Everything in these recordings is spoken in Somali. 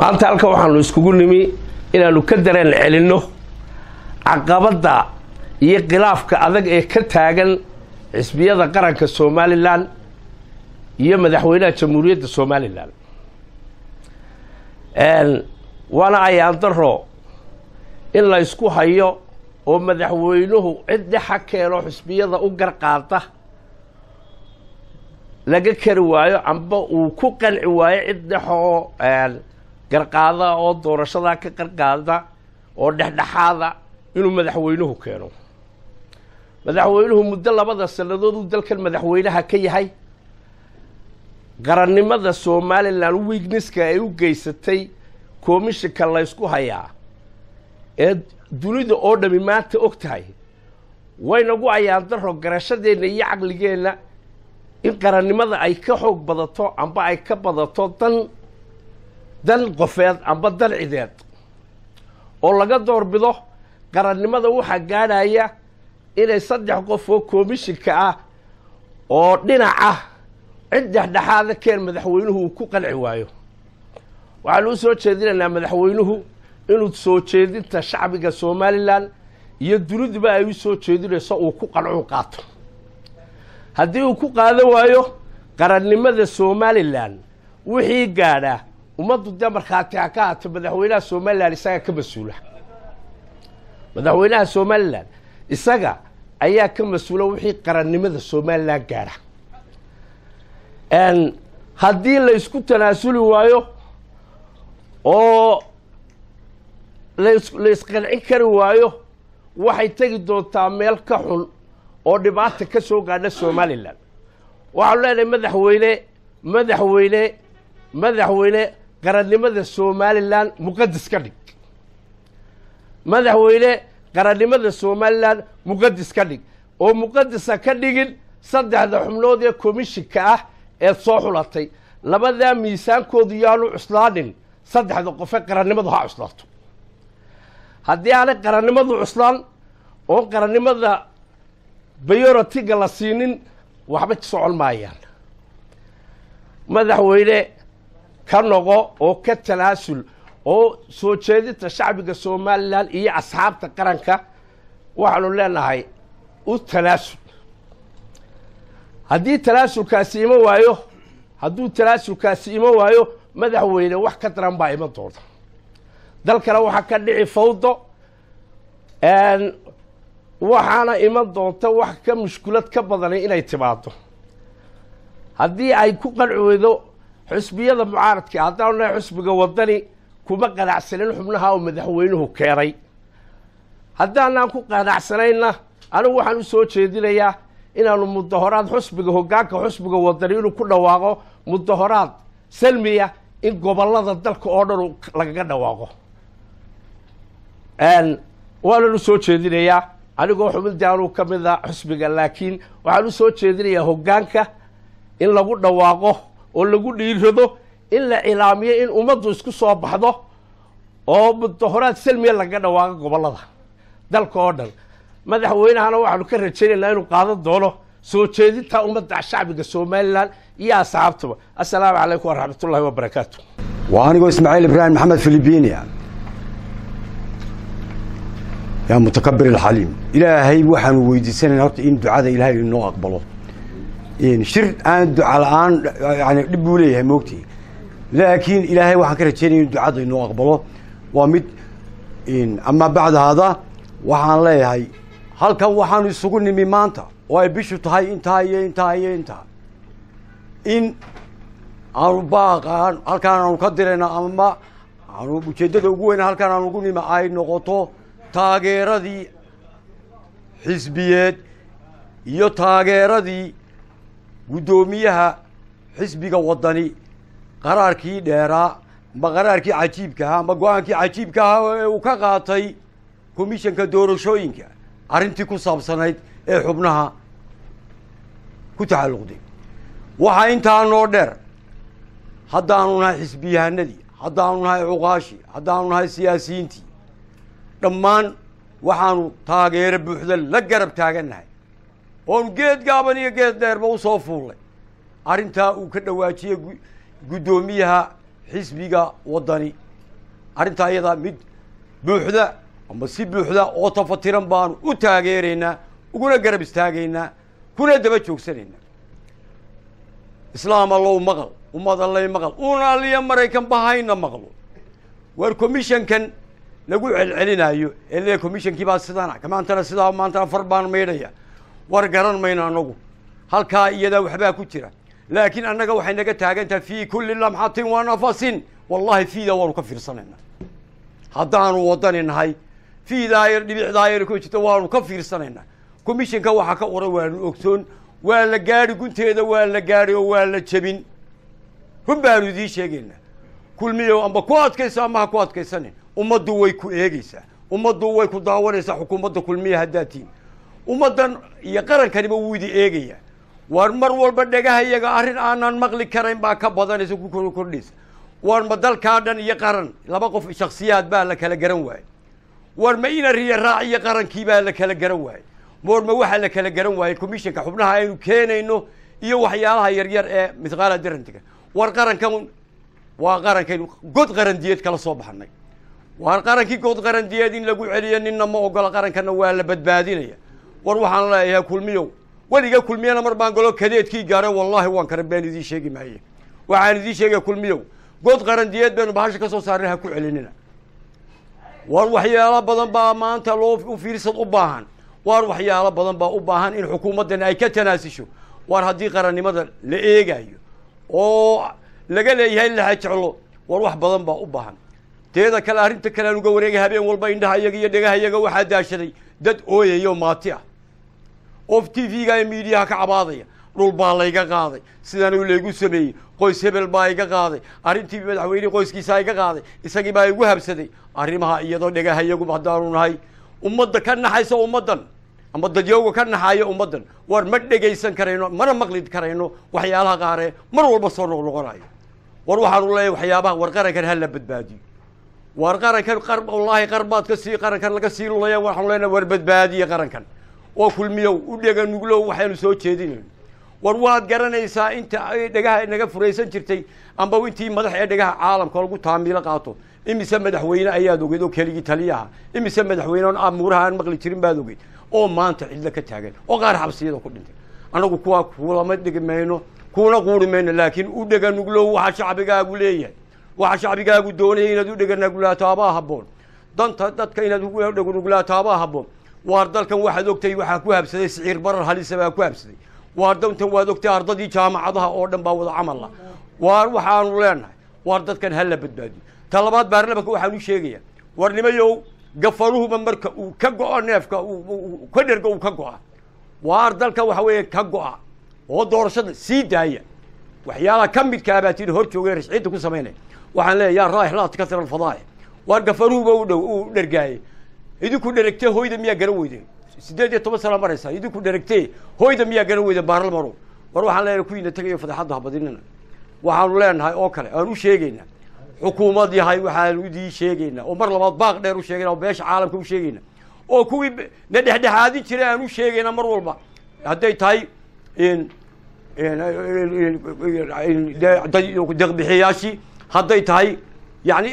maanta halka waxaanu iskugu nimi inaannu ka dareen celinno caqabadda iyo khilaafka adag ee ka taagan xisbiyada qaranka somalilan iyo madaxweynaha jamhuuriyadda somalilan. Waana ayaan daro in la ysku hayo oo madaxweynuhu cid dhexa keeno xisbiyada u garqaada laga kari waayo amba uu ku qanci waayo cid dhexa oo garqaada oo doorashadaa ka qarqaada oo dhexdhexaada inuu madaxweynuhu keeno. Madaxweynuhu muddo labada sannadood uu dalkan madaxweynaha ka yahay. Qarannimada somalilan wiigniska ay u geysatay komishinka laysku hayaa ee dunida oo dhami maanta og tahay. Waynagu ayaan daro garashadeenna iyo caqligeenna in qarannimada ay ka xoog badato amba ay ka badato dan dan qofeed amba dan cideed. oo laga doorbido qarannimada waxaa gaadhaya inay saddex qof oo komishinka ah oo dhinaca cid dhexdhexaada keen madaxweynuhu uu ku qanci waayo. Waxaanu u soo jeedinaynaa madaxweynuhu inuu soo jeedinta shacbiga somalilan iyo duniduba ay u soo jeedinayso uu ku qancuu qaato. Haddii uu ku qaadan waayo qarannimada somalilan wixii gaadha ummaddu dee markhaati ha ka haato madaxweynaha somalilan isaga ka mas'uula. Madaxweynaha somalilan isaga ayaa ka mas'uula wixii qarannimada somalilan gaadha haddii la isku tanaasuli waayo oo las la kari waayo waxay tegi doontaa meel ka xun oo dhibaata ka soo gaadha somalilan waxaanu leenahay madaxweyne madaxweyne madaxweyne qarannimada somalilan muqadis ka dhig. Madaxweyne qarannimada somalilan muqadis ka dhig. Oo muqadisa ka dhigin saddexda xubnood ee komishinka ah eed soo xulatay. Labadaa miisaankoodu yaanu cuslaanin. Saddexda qofe qarannimadu ha cuslaato. Haddii aanay qarannimadu cuslaan oo qarannimada bayoratiga la siinin waxba socon maayaan. Madaxweyne ka noqo oo ka tanaasul oo soo jeedinta shacbiga somalilan iyo asxaabta qaranka waxaanu leenahay u tanaasul haddii tanaasulkaasi ima waayo hadduu tanaasulkaasi ima waayo madaxweyne wax ka daran baa iman doonta dalkana waxaa ka dhici fawdo waxaana iman doonta wax ka mushkulad ka badanay inay timaado haddii ay ku qanci xusbiyada mucaaradka haddaanu nahay xusbiga waddani kuma qanacsanin xubnaha oo madaxweynuhu keenay haddaanaan ku qanacsanayna anigu waxaan u soo jeedinayaa inaanu mudahoraad xusbiga hoggaanka xusbiga waddani inuu ku dhawaaqo mudahoraad salmiya in gobollada dalka oo dhan lagaga dhawaaqo waanan u soo jeedinayaa anigoo xubindaanuu ka mid a xusbiga laakiin waxaan u soo jeedinayaa hoggaanka in lagu dhawaaqo oo lagu dhiirado in la cilaamiyo in ummaddu isku soo baxdo oo mudahoraad salmiya lagaga dhawaaqo gobollada. Dalka oo dhan madaxweynahana waxaanu ka rajaynaynaa inuu qaadan doono soo jeedinta ummadda shacbiga somalilan iyo asxaabtaba. Assalaamu calaykum waraxmat ullahi wabarakaatu waa anigoo ismaaciil ibraahim maxamed filibinia yaa mutakabir alxaliim ilaahay waxaanu weydiisanayna horta in ducada ilaahay inoo aqbalo shir aan duca la'aan yani dhib buu leeyahay moogtii laakiin ilaahay waxaan ka rajaynaya in ducada inoo aqbalo waa mid amaa bacda hada waxaan leeyahay halkan waxaanu isugu nimi maanta oo ay bishu tahay intaa iyo intaa iyo intaa in aanu baaqaan halkaan aanu ka dirayna ama aanu ujeeddada ugu weyna halkaan aanu ugu nimi ay noqoto taageeradii xisbiyeed iyo taageeradii guddoomiyaha xisbiga waddani qaraarkii dheeraa ama qaraarkii cajiibka ahaa ama go'aankii cajiibka ahaa ee uu ka qaatay komishanka doorashooyinka arrintii ku saabsanayd ee xubnaha ku tacalluqday. Waxaa intaa noo dheer haddaanu nahay xisbiyahanadii haddaanu nahay cuqaashii haddaanu nahay siyaasiyiintii dhammaan waxaanu taageero buuxda la garab taagannahay oonu geed gaaban iyo geed dheerba u soo fuullay arrintaa uu ka dhawaajiyey gu- guddoomiyaha xisbiga waddani. Arrintaa iyadaa mid buuxda ama si buuxda oo tafatiran baanu u taageeraynaa uguna garab istaagaynaa kuna daba joogsanaynaa islaam allow maqal ummad allay maqal una aliya maraykan bahayna maqlo. War commissionkan lagu celcelinaayo ee le commissionkii baa sidana maantana sidaa maantana far baan maydhaya war garan mayno anagu halkaa iyadaa waxbaa ku jira. Laakiin annaga waxay naga taagantaha fii kulli lamxatin wa nafasin. Wallahi fiida waanu ka fiirsanaynaa. Haddaanu wadani nahay fiidaayar dhibicdaayar ku jirta waanu ka fiirsanaynaa. Commissionka waxaa ka oran waanu ogsoon. Waa la gaadhi gunteeda waa la gaadhi oo waa la jebin. Run baanu idiin sheegaynaa. Kulmiyow amba ku adkayso ama ha ku adkaysanin. Ummaddu way ku eegeysaa ummaddu way ku daawanaysaa xukuumadda kulmiya haddaad tihin ummaddan iyo qarankaniba wuu idi eegayaa war mar walba dhagahayaga arrin aanan maqli karayn baa ka badanaysa ku kordhaysa war ma dalkaa dhan iyo qaran laba qof shaksiyaad baa la kala garan waayey. War ma ina riya raac iyo qarankii baa la kala garan waayey. War ma waxaa la kala garan waayey commissionka xubnaha aynu keenayno iyo waxyaalaha yaryar ee mithqaala dirantiga war qarankan waa qarankaynu god qarandiyeed kala soo baxnay. War qarankii god qarandiyeed in lagu celiyo ninna ma ogola qarankana waa la badbaadinaya war waxaan leeyahay kulmiyow. Weliga kulmiyana mar baan galo kadeedkii gaara wallahi waan kara been idiin sheegi maaye waxaan idiin sheegaya kulmiyow god qarandiyeed baynu bahasha ka soo saarnay ha ku celinina. War waxyaalo badan baa maanta loo u fiirsad u baahan. War waxyaalo badan baa u baahan in xukuumaddan ay ka tanaasisho. War haddii qarannimada la eegayo oo laga leeyahay laha jeclo war wax badan baa u baahan. Teeda kale arrinta kale aan uga wareegay habeen walba indhaha iyaga iyo dhegaha iyaga waxaa daashaday. Dad ooyaya oo maati ah oo t v-ga ee miidiyaha ka cabaadaya dhul baa layga qaaday sidanuu laygu sameeyey. Qoys hebel baa iga qaaday arrintii madaxweyne qoyskiisaa iga qaaday isagii baa igu habsaday arrimaha iyadoo dhegaha iyagu haddaanu nahay. Ummadda ka naxaysa ummaddan. Ama dadyooga ka naxaaya ummaddan. War ma dhegaysan karayno mana maqli karayno waxyaalaha qaaree mar walba soo noqnoqonayo war waxaanu leeyahay waxyaabaha war qarankan ha la badbaadiyo. War qarankan qar wallaahi qarbaad ka sii qarankan laga sii lulaya waxaanu leenahay war badbaadiye qarankan oo kulmiyow u dhega nuglow waxaynu soo jeedinayno war waad garanaysaa inta dhegaha naga furaysan jirtay amba intii madax ee dhegaha caalamka lagu taamiilo qaato. Imise madaxweyne ayaad ogeyd oo keligii taliyaha. Imise madaxweyne on amuuraha aan maqli jirin baad ogeyd oo maanta cidlo ka taagan. Oo qaar xabsiyada ku dhintay. Annagu kuwaa kulama dhigi mayno kuuna quuri mayno laakiin u dhega nuglow waxa shacbigaagu leeyahay. Waxa shacbigaagu doonaya inaad u dhega nuglaato abaa habboon. Danta dadka inaad ugu dhega nuglaato abaa habboon waar dalkan waxaad ogtay waxaa ku habsaday siciir barar halisa baa ku habsaday. Waar dantan waad ogtay ardadii jaamacadaha oo dhan baa wada camalla waar waxaanu leenahay waar dadkan ha la badbaadiyo ta labaad baarlamanka waxaan u sheegaya war nimayow gafaruhuba marka uu ka go-o neefka ka dhergo uu ka go-a waar dalka waxa weeye ka go-a oo doorashada sii daaya. Waxyaalaha ka midkaa baa tiri hor joogay rasciidda ku samaynaya waxaan leeya yaa raaix laa takasir waar gafaruhuba u dhow u dhergaayay idinku dheregtee hoyda miyaa garan weyde siddeed iyo toban sana maraysaa idinku dheregtee hoyda miyaa garan weyde baarlamaro war waxaan leenahay kuwiina tegayo fadeexadda habadinina waxaanu leenahay oo kale aan u sheegaynaa xukuumad yahay waxaanu idii sheegaynaa oo mar labaad baaq dheer u sheegayna oo beesha caalamka u sheegayna oo kuwii na dhexdhexaadin jiray aan u sheegayna mar walba hadday tahay deeqbixiyayaashii hadday tahay yani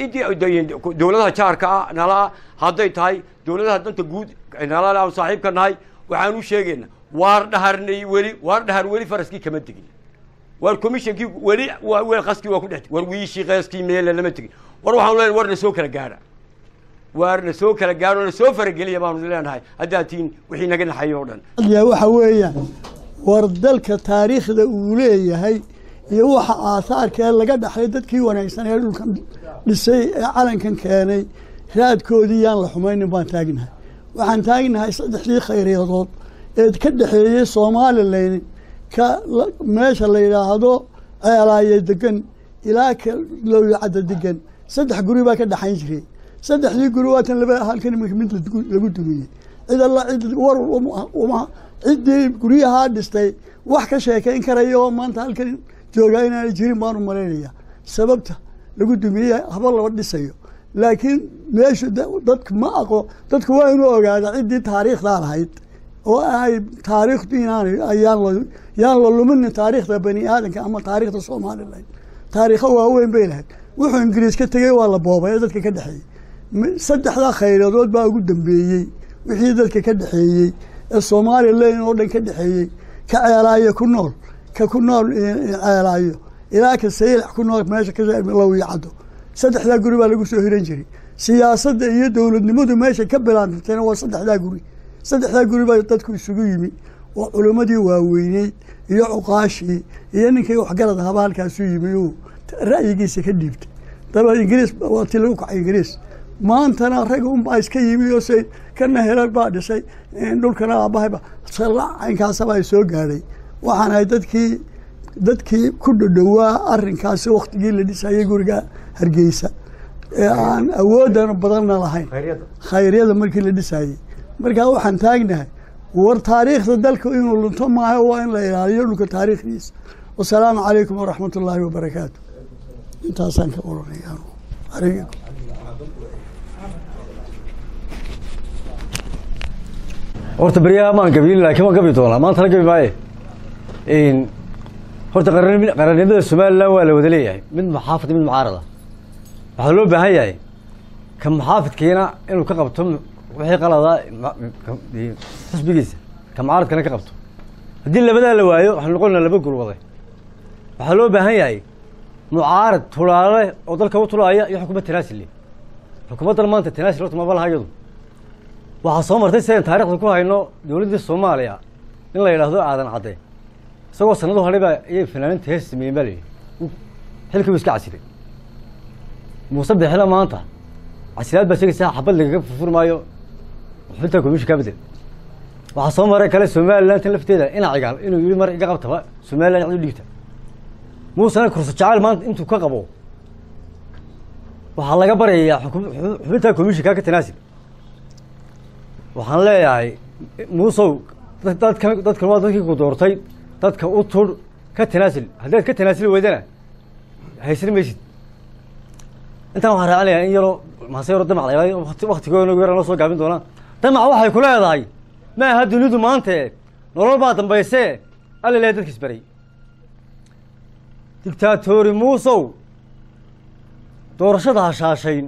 dowladaha jaarka ah nala hadday tahay dowladaha danta guud nala aan saaxiibka nahay waxaan u sheegaynaa waar dhaharnay weli waar dhahar weli faraskii kama tegin waar commissionkii weli w qaskii waa ku dhex war wiishii qeeskii meele lama tegin war waxaanu leenahay war na soo kala gaadha waar na soo kala gaadho na soo farageliya baanu leenahay haddaad tihiin wixii naga naxayo o dhan waxa weeyaan war dalka taariikhda uu leeyahay iyo waxa aahaarkee laga dhaxlay dadkii wanaagsan ee dhulkan dhisay ee calankan keenay raadkoodii yaan la xumaynin baan taagnahay waxaan taagnahay saddexdii khayriyadood. Ee ka dhexeeyey somalilan ka meesha la yidhaahdo ceelaaye degan ilaa ka lowyacadda degan saddex guri baa ka dhexayn jiray. Saddexdii guri waatan laba halkan mid lagu dumiyey cid alla cid war ciddii guryahaa dhistay. Wax ka sheekayn karaya oo maanta halkan joogaa inaanay jirin baanu malaynaya sababta lagu dumiyey haba laba dhisayo. Laakiin meeshu dadku ma aqo dadku waa inuu ogaada ciddii taariikhdaa lahayd oo ay taariikhdu inaan ayaan la yaan la luminin taariikhda bani aadamka ama taariikhda somalilan taariikho waaweyn bay lahayd. Wuxuu ingiriis ka tegey waa la boobay ee dadka ka dhexeeyey saddexdaa khayradood baa ugu dambeeyey wixii dadka ka dhexeeyey. Ee somalilan oo dhan ka dhexeeyey. Ka ceelaayo ku nool ka ku nool ceelaayo ilaa ka saylax ku nool meesha ka lawiyacado saddexdaa guri baa lagu soo hiran jiray. Siyaasadda iyo dowladnimadu meesha ka bilaabantayna waa saddexdaa guri. Saddexdaa guri baa dadku isugu yimi oo culimmadii waaweyneyd iyo cuqaashii iyo ninkii waxgarad ahaba halkaasu yimi uu ra'yigiisa ka dhiibtay. Daba ingiriis waa lagu kacay ingiriis. Maantana rag unbaa iska yimi oo say kana helar baa dhisay dhulkana aabahayba ay soo gaadhay waxaan ahay dadkii dadkii ku dhadhowaa arrinkaasi waktigii la dhisayay guriga hargeysa. Ee aan awoodana badanna lahayn. Khayryada markii la dhisayey markaa waxaan taagnahay war taariikhda dalka inuu lunto maaha waa in la ilaaliyo dhulka taariikhdiisa. Wasalaamu calaykum waraxmat ullaahi wabarakaatu intaasaan ka oranaya horta beryaha maan gabiin laakiin waan gabi doonaa. Maantana gabi maaye horta qaran qarannimada somalilan waa la wada leeyahay. Mid maxaafid mid mucaarada waxaa loo baahan yahay ka muxaafidkiina inuu ka qabto wixii qaladaa xisbigiisa ka mucaaradkana ka qabto. Haddii labadaa la waayo waxaa noqonaa laba gurwaday waxaa loo baahan yahay mucaarad tulaale oo dalka u tulaaya iyo xukuumad tanaasille xukuumaddan maanta tanaasil horta maba laha iyadu. Waxaa soo martay sidaan taarikhda ku hayno dowladdii soomaaliya in la yidhaahdo aadan cadde isagoo sanado hadhiba ayay fanaaninta hees sameeyeen baa la yidhi xilkii buu iska casilay muuse bixila maanta casilaad baa sheegaysaa xabad lagaga furfuri maayo xubinta komishin kaa bedel waxaa soo maray kale somalilan tan lafteeda ina cigaal inuu yidhi mar iga qabtaba somalilan cid u dhiibta muusena kurso jacayl maanta intuu ka qabo waxaa laga baryayaa xubinta komishinkaa ka tanaasil waxaan leeyahay muusow dad- dadka dadkan waa dadkii ku doortay dadka u tur ka tanaasil haddaad ka tanaasili weydana haysan maysid intaan waxaan raacinayaa in yaroo maase yaro damac waktigoona ugu yaraan loo soo gaabin doonaa damac waxay ku leedahay ma aha dunidu maante nolol baa dambayse alla ilahay dadkiis baray. Digtaatori muusow doorashada ha shaashayn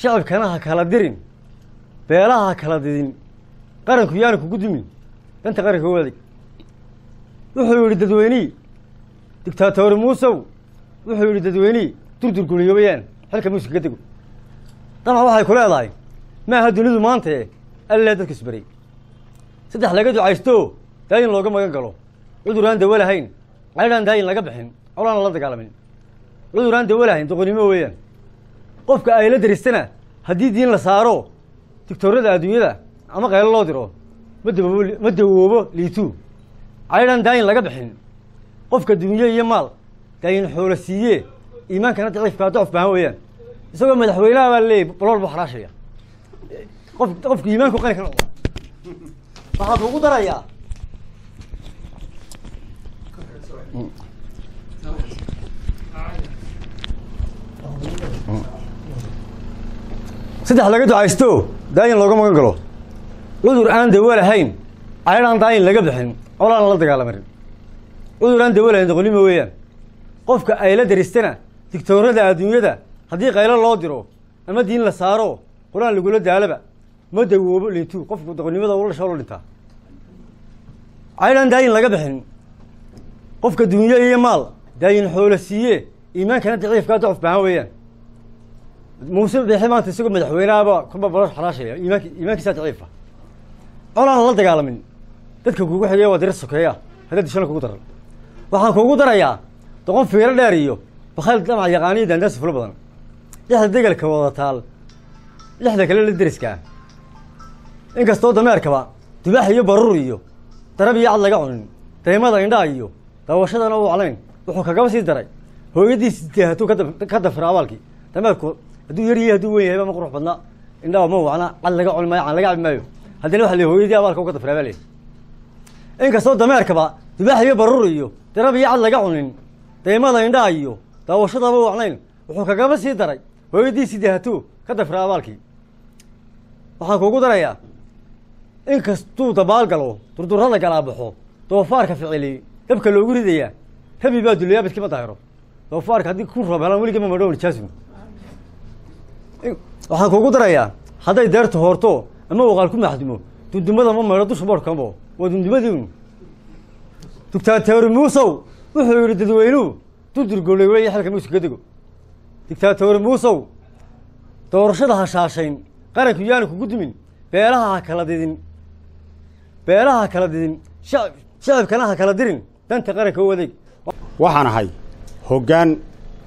shacibkana ha kala dirin beelaha ha kala didin qaranku yaana kugu dumin danta qaranka u adag wuxuu yidhi dadweynihii digtaatori muusow wuxuu yidhi dadweynihii durdur wayaan xilka muuska ka dego damac waxay ku leedahay ma aha dunidu maante alla dadka isbaray saddex laga ducaysto daayin looga magan galo. Cudur aan dawo lahayn caydhaan daayin laga bixin colaana la dagaalamin cudur aan dawo lahayn doqonnimo weeyaan qofka ay la daristana haddii diin la saaro digtoorada adduunyada ama qaylo loo diro ma dawoobo liituu caydhaan daayin laga bixin. Qofka dunye iyo maal daayin xoolo siiye iimaankana daciifkaa docof baahan weeyaan. Isagoo madaxweynaha baa leeyay balool buu xaraashaya qof qofka iimaanku qani ka noqda waxaa kugu darayaa. Saddex laga ducaysto daayin looga magan galo cudur aan dawo lahayn caydhaan daayin laga bixin colaana la dagaalamarin cudur aan dawo lahayn doqonnimo weeyaan. Qofka ay la daristana digtoorada adduunyada haddii qaylo loo diro ama diin la saaro qur'aan lagula daalaba ma dawoobo lintu qofku doqonnimada ula dhasha la dhintaa caydhaan daayin laga bixin. Qofka dunye iyo maal daayin xoolo siiye iimaankana daciifkaa docof baahan weeyaan. Muuse bixi maanta isagoo madaxweyneaba kuba balosh xaraashaya iimaank iimaankiisaa daciifa colaan la dagaalamin dadka kugu xigaya waa dira sokeeya. Hadda dishana kugu daran. Waxaan kugu darayaa doqon fiiro dheer iyo bakayl damac yaqaaniyo daandaasi fulo badan. Lixda degelka wada taal lixda kale la deriskaa inkastoo dameerkaba dubaax iyo barur iyo darab iyo cad laga cunin. Daymada indhaa iyo daawashadana u waclayn wuxuu kagaba sii daray. Hooyadiisi hadduu ka dafiro abaalkii dameerku hadduu yar yahay hadduu weyn yahay ba ma qurux badna indhaha ma wacna cad laga cuni maayo can laga cabi maayo. Haddana waxa la yihi hooyadii abaalka uga dafiraa baa leeyahy inkastoo dameerkaba dubaax iyo barur iyo darab iyo cad laga cunin daymada indhaha iyo daawashadaba wacnayn. Wuxuu kagaba sii daray hooyadiisi dee hadduu ka dafiro abaalkii. Waxaan kugu darayaa inkastuu dabaal galo durdurada galaabaxo doofaarka ficili dabka loogu ridayaa rabi baa duliyaa midkii ma daahiro. Doofaarka haddii ku roob helaan weligii ma madhow waxaan kuugu darayaa hadday deerta hoorto ama waqaal ku maxdimo dundumada ma maydho dusha boodhkamo waa dundumadiinu dictaatori muusow wuxuu yidhi dadweynuhu dundurgoley weeye xilka muuska ka dego dictaatori muusow doorashada ha shaashayn qaranku yaanu kugu dimin beelaha ha kala didin beelaha ha kala didin shacab shacabkana ha kala dirin danta qaranka u adeeg waxaan ahay hoggaan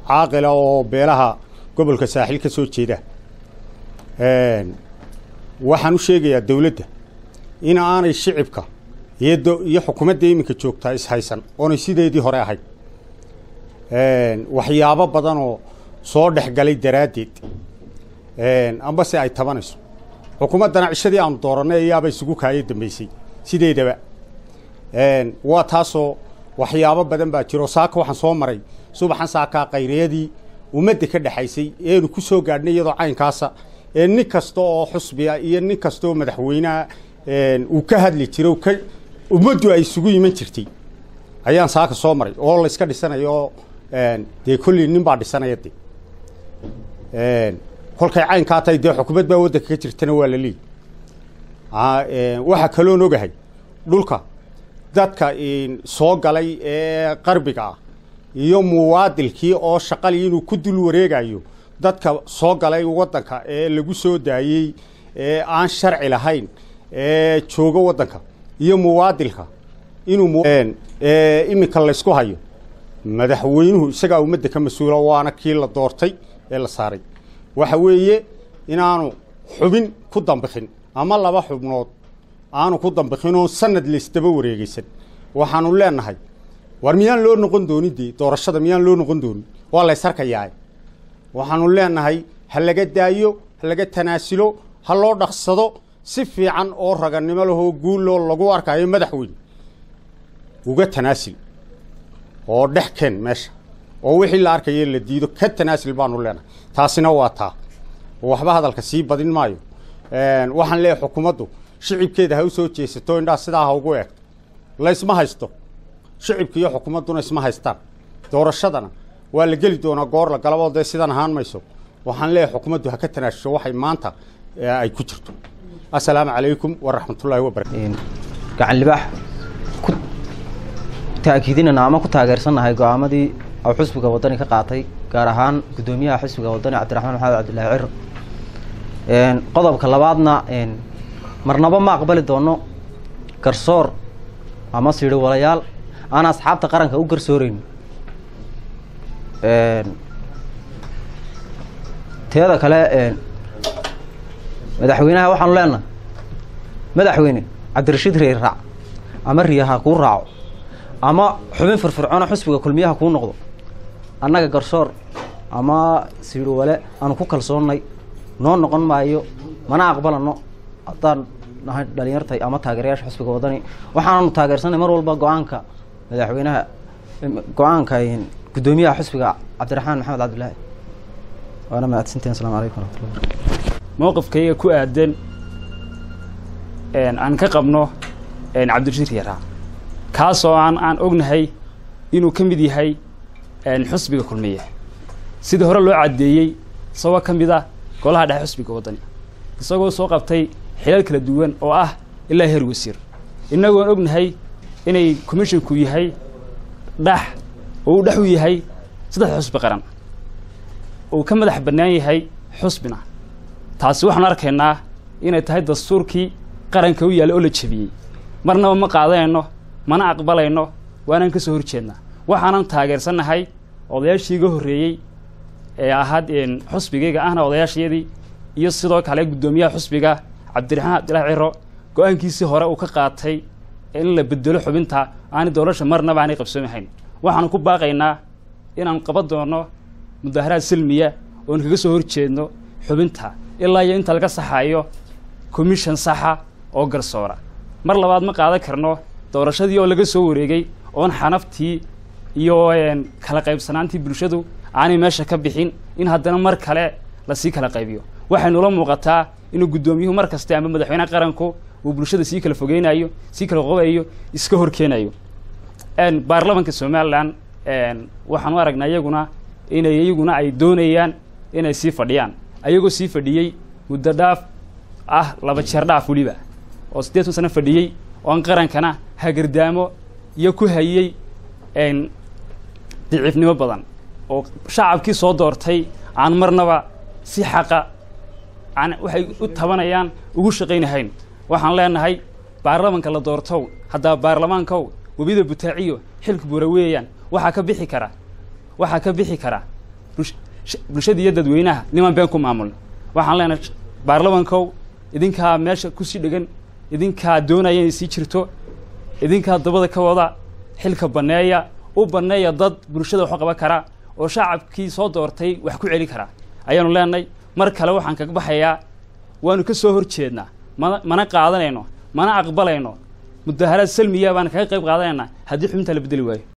caaqila oo beelaha gobolka saaxiil ka soo jeeda waxaan u sheegayaa dawladda in aanay shicibka iyo xukuumadda iminka joogtaa ishaysan oonay sideedii hore ahayd. Waxyaabo badan oo soo dhex galay daraaddeed. Ambase ay tabanayso. Xukuumaddana cishadii aanu doorannay ayaaba isugu kaaya dambaysay. Sideedaba. Waa taasoo waxyaabo badan baa jiro. Saaka waxaan soo maray. Subaxan saakaa kayriyadii ummadda ka dhexaysay eenu ku soo gaadhnay iyadoo caynkaasa. Ee nin kasta oo xusbiya iyo nin kasta oo madaxweynaha uu ka hadli jiro ummaddu ay isugu iman jirtay. Ayaan saaka soo maray oo la iska dhisanayo dee kolley nin baa dhisanaya de kolkay caynkaa tahay dee xukuumad baa waddanka ka jirtana waa la leeyi waxaa kaloon ogahay dhulka dadka soo galay ee qarbiga ah iyo muwaadilkii oo shaqali inuu ku dul wareegayo dadka soo galay waddanka ee lagu soo daayey ee aan sharci lahayn ee jooga waddanka iyo muwaadilka inuu iminka laysku hayo. Madaxweynuhu isagaa ummadda ka mas'uula waana kii la doortay ee la saaray. Waxa weeye inaanu xubin ku dambikin ama laba xubnood aanu ku dambikin oo sanad laysdaba wareegeysan waxaanu leenahay war miyaan loo noqon doonin dee doorashada miyaan loo noqon doonin waa lays arkayaa waxaanu leenahay ha laga daayo ha laga tanaasulo ha loo dhaqsado si fiican oo raganimo lahoo guulloo lagu arkayo madaxweyne uga tanaasil oo dhex keen meesha oo wixii la arkayo la diido ka tanaasil baanu leenahay. Taasina waa taa. Waxba hadalka sii badin maayo. Waxaan leeyahay xukuumaddu shicibkeeda ha u soo jeesato indhaa sidaa ha ugu eegto. Laysma haysto. Shicibka iyo xukuumadduna isma haystaan. Doorashadana waa la geli doonaa goor la galabo dee sidan ahaan mayso. Waxaan leeyahay xukuumaddu ha ka tanaashisho waxay maanta ay ku jirto assalaamu calaykum waraxmatullaahi wabarakatu gacan libaax ku taakiidinana ama ku taageersannahay go'aamadii uu xisbiga wadani ka qaatay gaar ahaan guddoomiyaha xisbiga wadani cabdiraxmaan maxamed cabdillaahi cir. Qodobka labaadna marnaba ma aqbali doono garsoor ama siidhi walayaal aan asxaabta qaranka u garsooreyn teeda kale madaxweynaha waxaanu leenahay. Madaxweyne cabdirashiid reer raac ama riyaha kuu raaco ama xubin firfircoona xusbiga kulmiyaha kuu noqdo annaga garsoor ama siidhi wale aanu ku kalsoonnay noo noqon maayo mana aqbalano haddaan nahay dhalinyartay ama taageerayaasha xusbiga wadani waxaanu taageersanay mar walba go'aanka madaxweynaha go'aanka guddoomiyaha xusbiga cabdiraxmaan maxamed cabdillaahi. Waana mahadsantiin. Asalaamu calaykum waraxmatullah mowqifkayga ku aadan aan ka qabno cabdirashiid yaraa. Kaasoo aan aan ognahay inuu ka mid yahay xusbiga kulmiye. Sidii hore loo caddeeyey isagoo ka mid ah golaha dhexe xusbiga waddani. Isagoo soo qabtay xilal kala duwan oo ah ilaa heer wasiir. Innagoon ognahay inay commisshinku yahay dhex oo uu dhex u yahay saddex xusbi qaran. Uu ka madax bannaan yahay xusbina taasi waxaan arkaynaa inay tahay dastuurkii qaranka u yaallay oo la jebiyey. Marnaba ma qaadanayno mana aqbalayno waanaan ka soo horjeednaa. Waxaanan taageersannahay odayaashii iga horreeyey ee ahaad xusbigayga ahna odayaashayadii iyo sidoo kale guddoomiyaha xusbiga cabdiraxmaan cabdillahi ciro. Go'aankiisii hore uu ka qaatay in la bedelo xubinta aanay doorasha marnaba aanay qabsoomahayn waxaanu ku baaqaynaa inaan qaban doono mudaaharaad silmiya oon kaga soo horjeedno xubinta ilaa iyo inta laga saxayo commission saxa oo garsoora mar labaad ma qaadan karno doorashadii oo laga soo wareegay oon xanaftii iyo kala qaybsanaantii bulshadu aanay meesha ka bixin in haddana mar kale la sii kala qaybiyo. Waxaynula muuqataa inuu guddoomiyuhu mar kaste ama madaxweynaha qaranku uu bulshada sii kala fogeynayo sii kala qobayo iska horkeenayo baarlamanka somalilan waxaan u aragnaa iyaguna inay iyaguna ay doonayaan inay sii fadhiyaan ayagoo sii fadhiyey muddo dhaaf ah laba jeer dhaaf weliba oo siddeetan sano fadhiyey oon qarankana hagardaamo iyo ku hayey daciifnimo badan. Oo shacabkii soo doortay aan marnaba si xaqa aan waxay u tabanayaan ugu shaqaynahayn waxaan leenahay baarlamanka la doortow haddaba baarlamaankow webida butaaciyo xilka buura weeyaan waxaa ka bixi kara waxaa ka bixi kara bulshada iyo dadweynaha niman been ku maamul. Waxaan leenahay baarlamankow idinkaa meesha ku sii dhegan idinkaa doonaya inay sii jirto idinkaa dabada ka wada xilka banneeya u banneeya dad bulshada waxu qaban kara oo shacabkii soo doortay wax ku celi kara ayaanu leenahay mar kale waxaan kaga baxayaa waanu ka soo hor jeednaa mana mana qaadanayno mana aqbalayno mudaharaad salmiya baan kaga qayb qaadanaynaa haddii xubinta la bedeli waayo